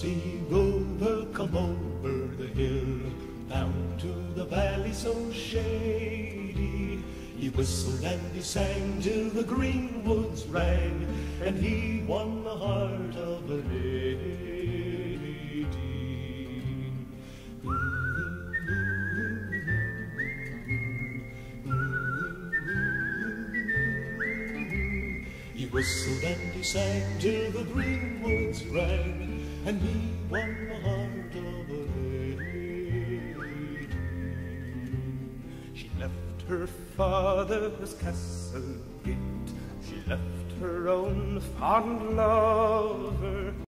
See Rover come over the hill, down to the valley so shady. He whistled and he sang till the green woods rang, and he won the heart whistled and he sang till the green woods rang, and he won the heart of a lady. She left her father's castle gate, she left her own fond lover.